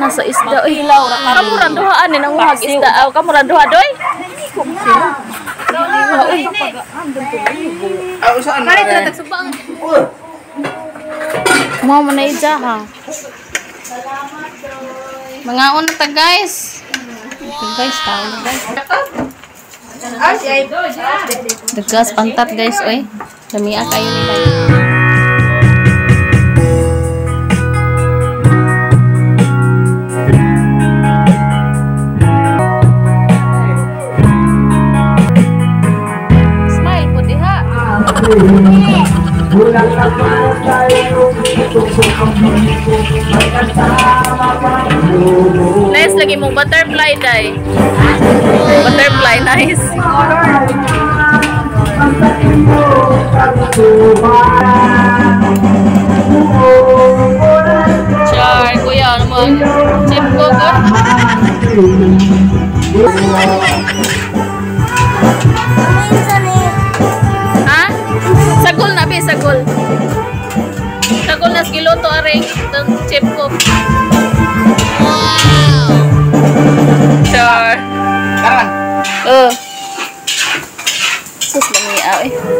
nasa eh, isda oi kamu randohaan ni nang hag isda aw kamu randoha doi? Mau menai jaha. Mengaun ta guys. Guys tahu guys. Degas pantat guys, oi. Demi akai ini Nice lagi mong butterfly dai. Butterfly nice. Char, kuya, ano mo? Chip ko ko? nas giloto aray ng chip ko. Wow! Char! Tara! Oh! Sus, lumiyaw eh.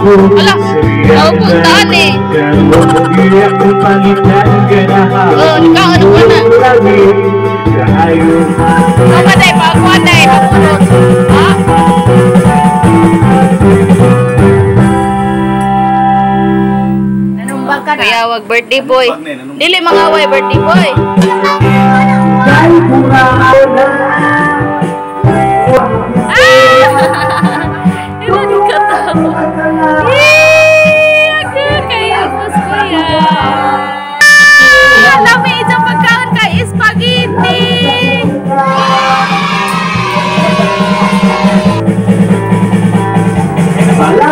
Ala, naupuntahan eh. Oh, ikaw, ano ba na? Mama day, pagkuha day, pagkulot. Ha? Anong baka na? Kaya wag birthday boy. Dili mga away birthday boy. Ah!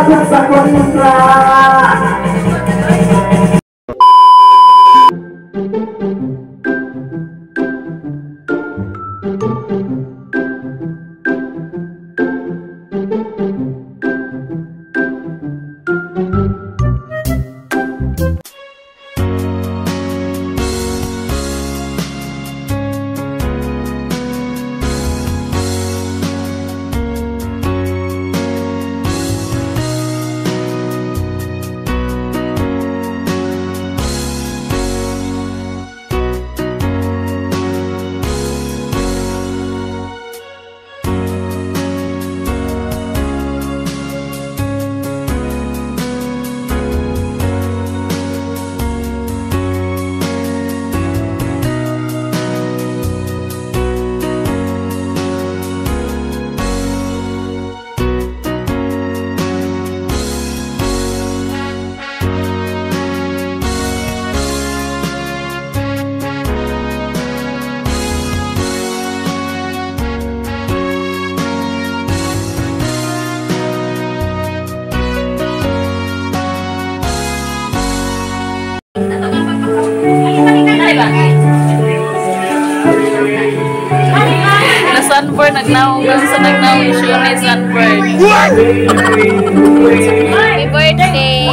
Malapit sa sunburn, nagnaong sa nagnaong issue ni sunburn. Happy birthday!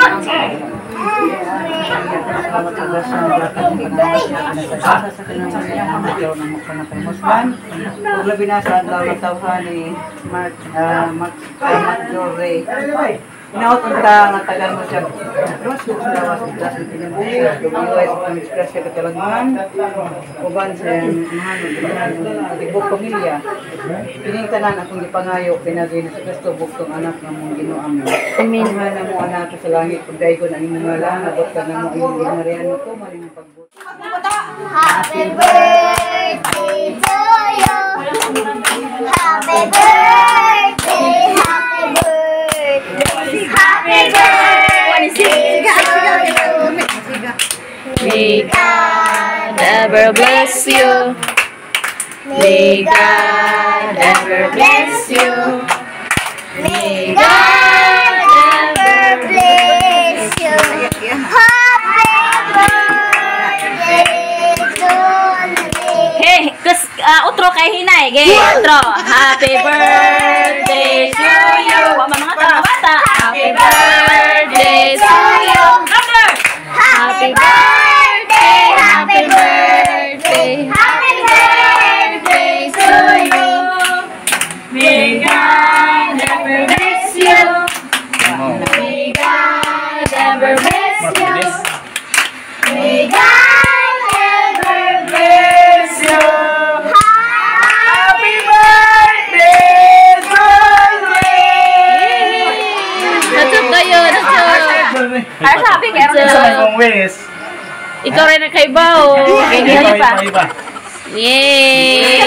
Kung labi na sa adlaw ng tawhan ni Mark, ah, Mark, ah, Mark Jorre. Inaot ang ta nga tagal mo siya. Terus kung sa lawas klase pinagbuhay, lumiway sa pamiskas siya katalangan, uban sa mahal tibok pamilya. Kining tanan akong gipangayo, pinagay na sa Kristo, buktong anak ng mong ginuam mo. Amen. na mo anak ko sa langit, kung ko na imong ngalan, abot ka na mo imong ginarihan mo ko, maling pagbuti. Happy birthday to you. Happy birthday, happy birthday, happy birthday to you. May God ever bless you. May God ever bless you. May God ever bless you. Happy birthday to you. Hey, kus ah, outro kay Hinay. Gay, outro. Happy birthday to you. Wa man mga tao bata. Happy birthday to you. Louder. Happy birthday, happy birthday, happy birthday to you. May God ever bless you. May God ever bless you. May God ever bless you. Happy birthday to Natsuk kayo, natsuk. Ay, sabi kaya natsuk. Wes. Ikaw rin na kay Bao. Ganyan pa. Yay!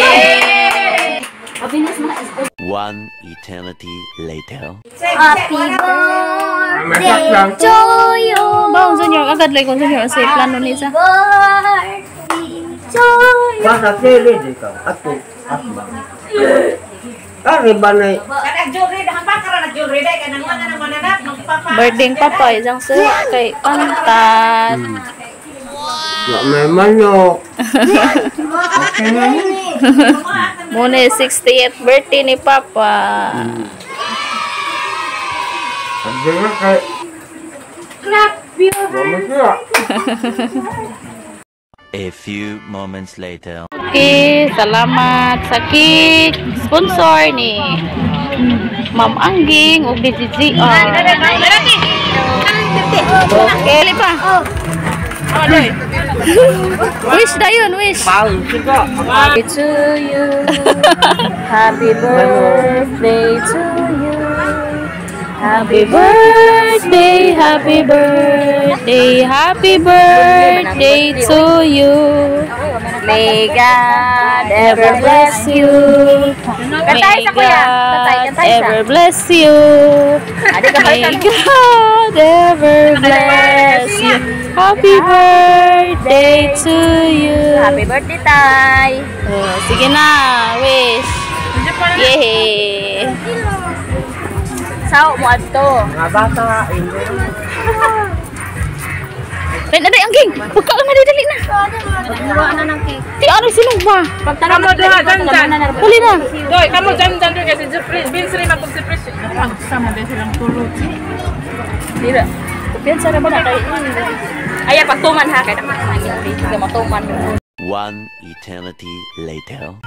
One eternity later. Happy birthday to you. Bao, Junior, agad lang kung sa plano ni sa. Birthday to you. Masa tele di kau. Aku. Birthday ng papa, isang sa kay Pantat. Ya memang yo. Muna yung 68th birthday ni Papa. Ada kay. Mama siya. A few moments later. Okay, salamat sa cake sponsor ni Ma'am Angging ug DGGR. Okay, li pa. wish dayon, wish. Mau juga. Happy to you. Happy birthday to you. Happy birthday, happy birthday, happy birthday to you. May God ever bless you. May God ever bless you. May God ever bless you. Happy birthday to you. Happy birthday, Tay! Oh, sige na, wish. Yay! Sao mo adto? Mga bata. Hindi. Ren, aday, angging! Huwag ka nga dali na. Pagluwa na ng cake. Ti, ano sinong ba? Pagtanong mo doon, dyan, dyan. Huli na. Doy, kamu dyan dyan doy kasi surprise. Bin sila mag-surprise. Sama din silang tulog. Dira. Piyansa na ba na kayo? Ay, pagtuman ha. Kaya naman. Hindi matuman. One eternity later.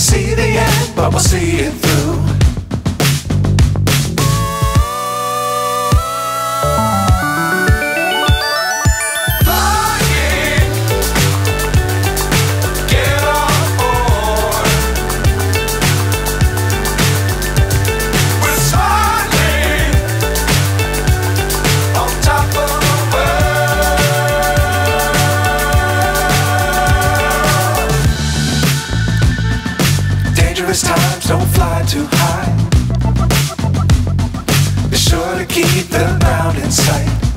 See the end, but we'll see it through. ground in sight.